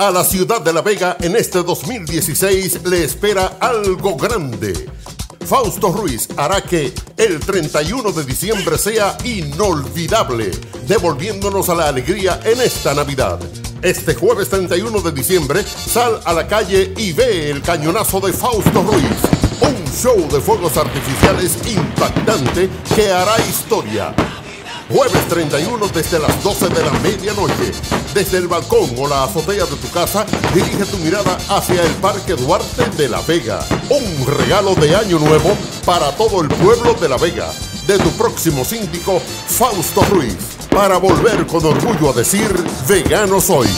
A la ciudad de La Vega en este 2016 le espera algo grande. Fausto Ruiz hará que el 31 de diciembre sea inolvidable, devolviéndonos a la alegría en esta Navidad. Este jueves 31 de diciembre, sal a la calle y ve el cañonazo de Fausto Ruiz. Un show de fuegos artificiales impactante que hará historia. Jueves 31 desde las 12 de la medianoche. Desde el balcón o la azotea de tu casa, dirige tu mirada hacia el Parque Duarte de La Vega. Un regalo de Año Nuevo para todo el pueblo de La Vega. De tu próximo síndico, Fausto Ruiz. Para volver con orgullo a decir, vegano soy.